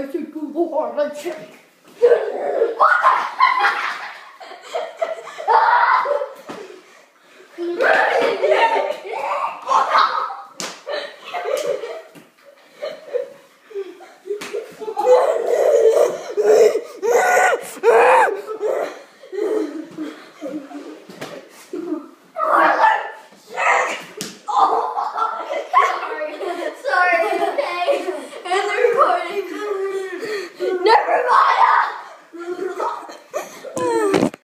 I should go hard. What the